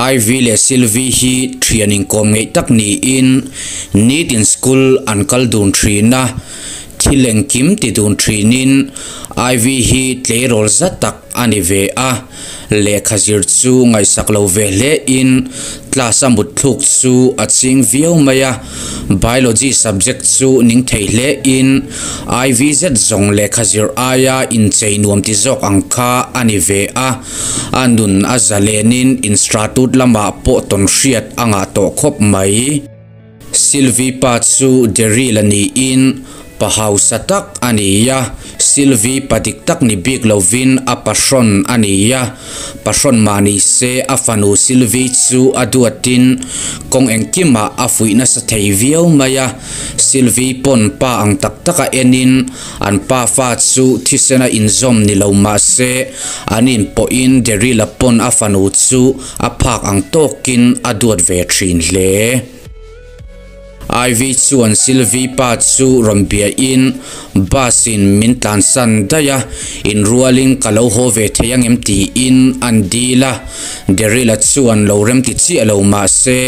Ivy le Sylvie hi training kom ngei tak ni in need in school an kal dun thri na thileng kim ti dun thri nin IV hi tle rol za tak ani ve a. le khazir chu ngai saklo ve le in class amut thuk chu aching viau maya biology subject chu ning thei le in ivz zong le khazir aya in chei nuam ti zok angkha ani ve a anun azalenin in stratut lama po ton hriat anga to khop mai silvi pa chu derilani in pahau satak aniya silvi patiktak ni big lovin a pasron aniya. Pasron mani se afanu silvi chu aduatin kong engkima afui na sa theiviau maya. Silvi pon pa ang taktaka enin. An pa fa chu thisena inzom ni lo ma se. Anin po in derila pon afanu chu aphak ang tokin aduat ve thin le IV chuan silvi pa chu rombia in basin min tlan san daya in rualin kalau ho ve theyang em ti in andila derila chuan lo rem ti chi alo ma se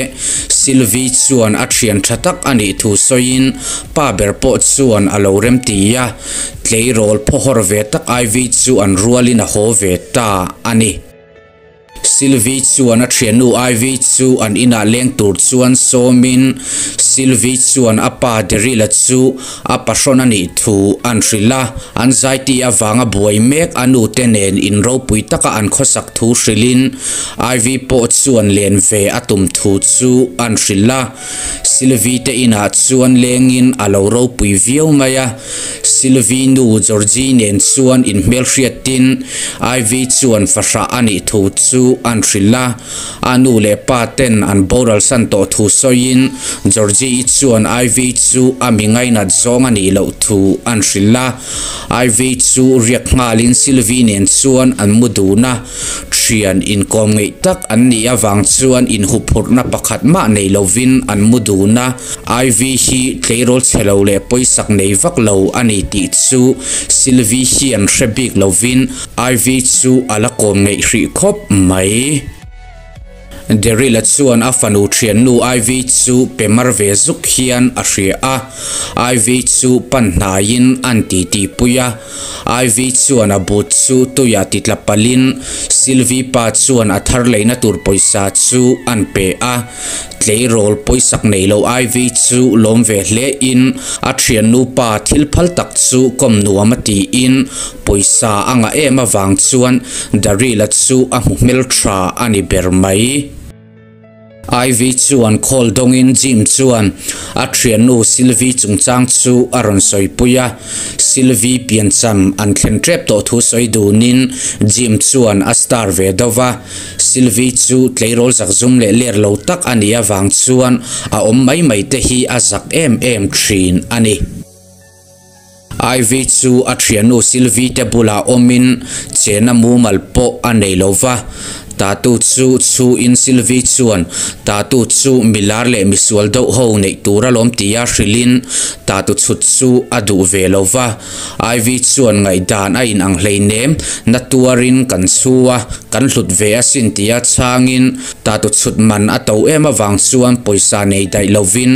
silvi chuan atrian thatak ani thu soin pa ber po chuan alo rem ti ya tlei rol pohor ve tak IV chuan rualin a ho ve ta ani. Sylvie chuan a thianu Ivy chu an ina leng tur chuan somin Sylvie chuan a pa derila chu a pashon ani thu an rila anxiety awanga buai mek anu tenen in ro pui taka an khosak thu hrilin Ivy po chuan len ve atum thu chu an rila Sylvie te ina chuan lengin alo ro pui viau maya Sylvie nu Georgie nen chuan in mel hriatin Ivy chuan fasha ani thu chu an rila anu le paten an boral san to thu soin georgie chuan iv chu amingai na zong ani lo thu an rila iv chu riak ngalin silvinian chuan an muduna thian in kom ngei tak an ni awang chuan in hupur na pakhat ma nei lovin an muduna iv hi tleirol chelo le poisak nei vak lo ani ti chu silvi hi an hrebik lovin iv chu ala kom ngei hri khop mai derila chuan a fanu thian nu iv chu pemar ve zuk hian a hria a. Iv chu panhnain an ti puya. Iv chuan a but chu tuya titla palin silvi pa chuan a thar leina tur poisa chu an pe a. Tlei rol poisak nei lo iv chu lom ve hle in. A thian nu pa thil phal tak chu kom nuam in. Poisa anga ema wang chuan darila chu a hmel thra ani ber mai IV chuan khol dongin Jim chuan. A thian nu Sylvie chungchang chu aron soi puya. Sylvie piancham an thlen trep to thu soi dunin Jim chuan a star ve dova Sylvie chu tleirol zak zum le ler lo tak ania wang chuan a om mai mai te hi a zak em em thin ani. Ivy chu a nu Sylvie te bula omin chena mu malpo anei lova tatu chu chu in silvi chuan tatu chu milar le misual do ho nei tura lom tia hrilin tatu chut chu adu velova iv chuan ngai dan a in ang hlei nem. Na tuarin kan chuwa kan hlut ve a sin tia changin. Tatu chut man a to ema wang chuan poisa nei dai lovin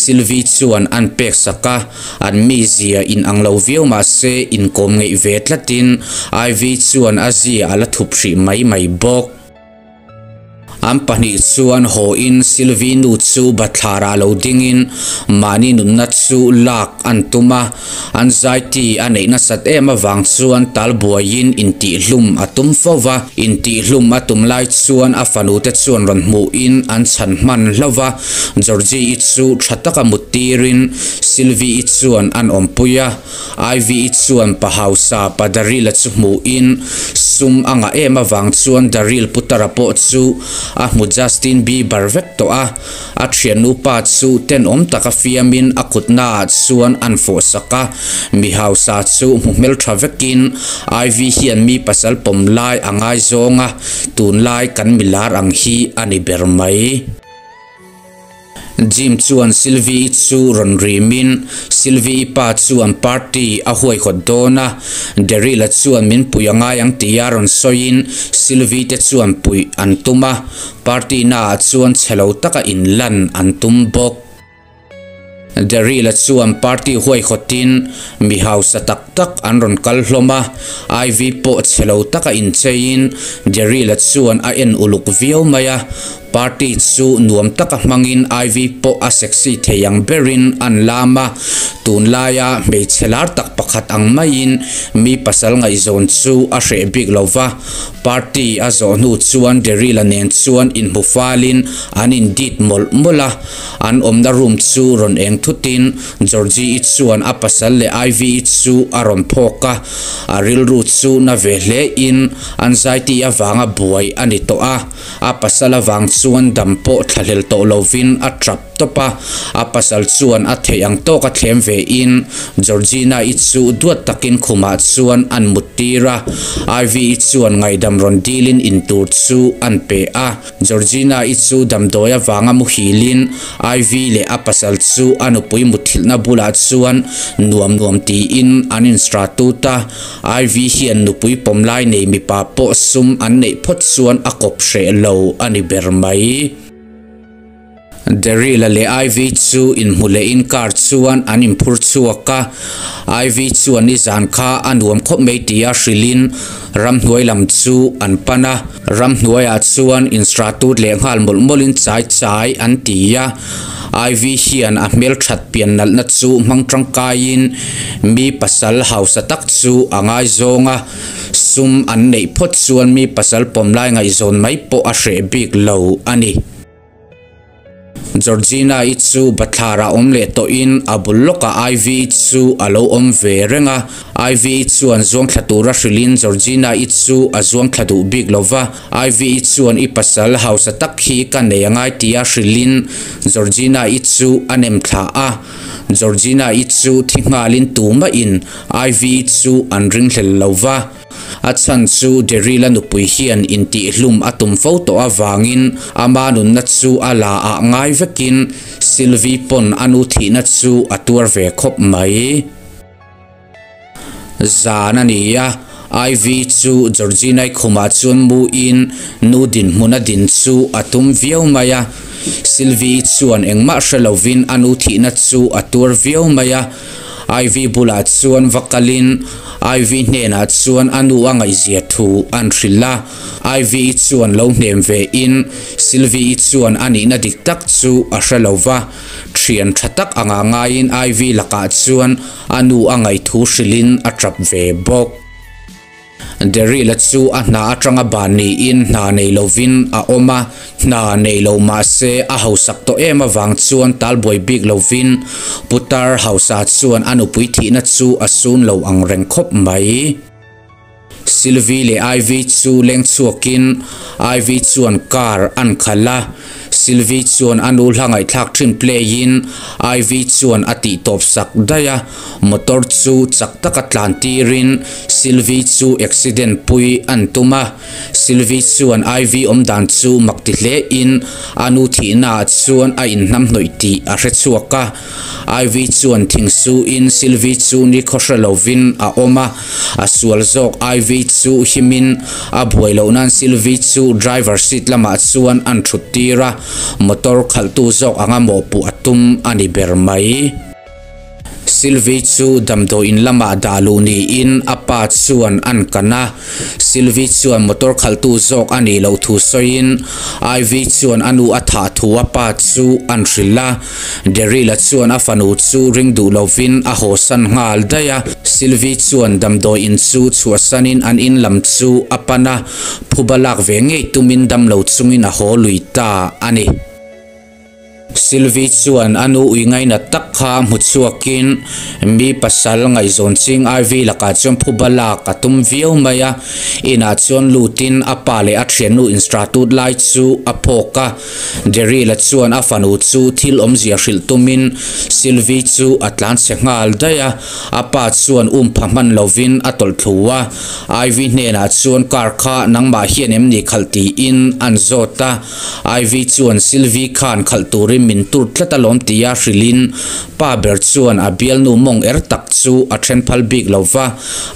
silvi chuan an pek saka. An mi zia in ang lo viu ma se in kom ngei ve tlatin iv chuan a zia ala thup mai mai bok am pahnih chuan ho in silvi nu chu bathlara lo dingin mani nun na chu lak an tuma anxiety anei na sat em awang chuan talbuain in ti hlum atum fova in ti hlum lai a fanu te chuan mu in an chan man hlova georgie chu thataka silvi chuan an ompuya iv i chuan pahausa padarila chu mu in sum anga em awang chuan daril putara po chu a mu Justin Bieber vek to a a thian nu pa chu ten om taka fiamin a kutna chuan an fo saka mi hausa chu mu mel travekin iv hian mi pasal pom lai angai zonga tun lai kan milar ang hi ani ber mai Jim chuan Sylvie chu ron rimin Sylvie pa chuan party a huai khot dona Derila chuan min puyanga yang tia ron soin Sylvie te chuan pui antuma party na chuan chelo taka in lan bok Derila chuan party huai khotin mi hausa tak tak an ron kal hloma IV po chelo taka in chein Derila chuan a uluk viau maya party chu nuam taka mangin iv po a sexy theyang berin an lama. Tun laya me chelar tak pakhat ang main mi pasal ngai zone chu a hre big lova. Party a zo chuan derila nen chuan in bufalin an in dit mol mola an omna room chu ron eng thutin georgie it chuan a pasal le iv chu a ron phoka a ru chu na ve hle in. Anxiety awanga buai ani to a. A pasal awang chuan dampo thalhel to lovin a trap topa a pasal chuan a theyang to ka thlem ve in. Georgina ichu duat takin khuma chuan an mutira. Iv chuan ngai dam ron dilin in tur chu an pe a. Georgina ichu dam doya wanga mu hilin. Iv le a pasal chu anu pui muthil na bula chuan nuam nuam ti in anin stratuta iv hian nu pui pomlai nei mi pa po sum an nei phot chuan a kop lo ani bermai Derila le IV chu in mule in kar chuan an impur chuaka IV chuan ni zan kha anuam kho me tia shrilin ram hnuai lam chu an pana ram hnuai a chuan in stratut le ngal mol molin chai chai an tia IV hian a mel that pian nal na chu mang tangkain mi pasal house tak chu angai zonga sum an nei phot chuan mi pasal pomlai ngai zon mai po a hre big lo ani. Georgina itsu bathara omle to in abulloka IV itsu alo om ve renga. IV itsu an zong thlatura shilin Georgina itsu azong zuang big lova IV itsu an ipasal house tak hi kan neyangai tia shilin Georgina itsu anem tha a. Georgina itsu thingalin tuma in. IV itsu an ring hlel lova at san chu derila nu pui hian in ti hlum atum photo awangin ama nun na ala a ngai vekin silvi pon anu thi na chu atur ve khop mai. Zana niya IV chu Georgina khuma chun in nu din muna din chu atum viau maya Sylvie chuan engma hrelovin anu thi na chu atur viau maya IV Bulazuan Vakalin, IV Nena Zuan Anu Angaisiatu Antrilla, IV Zuan Launhemwe in, Silvi Zuan Anina Diktak zu Ashalova, Trian Chatak Angangain IV Laka Zuan Anu Angaitu Shilin Atrapve Bok. Deri la chu a hna atanga ban ni in, hna nei lovin a oma, hna nei lo ma se, a hausak to ema wang chuan, tal boy big lovin putar hausa chuan, anu pui thi na chu asun lo ang reng khop mai. Sylvie le Ivy chu leng chuakin Ivy chuan car an khala. Sylvie chuan anu hlangai thak thin play in IV chuan ati top sak daya motor chu chak taka tlanti rin Sylvie chu accident pui antuma Sylvie chuan IV om dan chu makti hle in anu thi na chuan a in nam noi ti a hre chuaka IV chuan thing su in Sylvie chu ni khosra lovin a oma a sual zok IV chu himin a buai lo nan Sylvie chu driver seat lama chuan an thutira motor khaltu zok anga mo pu atum ani ber mai Sylvie chu damdo in lama dalu ni in apa chuan an kana. Sylvie chuan motor khaltu zok ani lo thu soin. IV chuan anu atha thu apa chu an rila. Derila chuan afanu chu ring du lovin a hosan ngal daya. Sylvie chuan damdo in chu chuasanin an in lam chu apana. Phubalak ve ngei tumin dam lo chungin a ho luita ani. Sylvie chuan anu ui ngay na takha mutsuakin mi pasal ngay zon ching RV laka chuan phubala katum viau maya ina chuan lutin apale at rianu instratut lai chu apoka deri la chuan afanu chu thil om zia hril Sylvie chu atlan se ngal daya apa chuan um phaman lovin atol thuwa IV nena chuan kar kha nangma hian em ni khalti in an zota IV chuan Sylvie khan khalturim min tur tlatalom tia hrilin pa ber chuan a bial nu mong er tak chu a then phal bik lova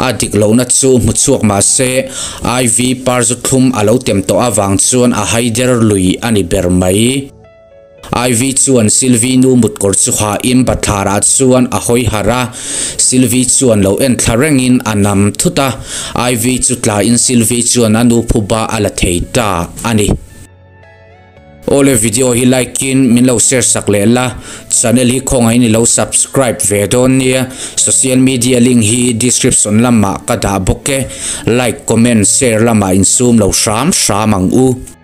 a dik lo na chu mu chuak ma se iv parzu thum alo tem to awang chuan a haider lui ani ber mai IV chuan Silvinu mutkor chu kha im bathara chuan a hoi hara Silvi chuan lo en tharengin anam thuta IV chu tla in Silvi chuan anu phuba ala theita ani. Ole video hi like in min lo share sak le channel hi khong ai ni lo subscribe ve don nia social media link hi description lama ka da boke like comment share lama in zoom lo sham shamang u